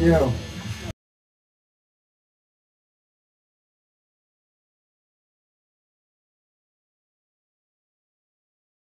Yeah. you.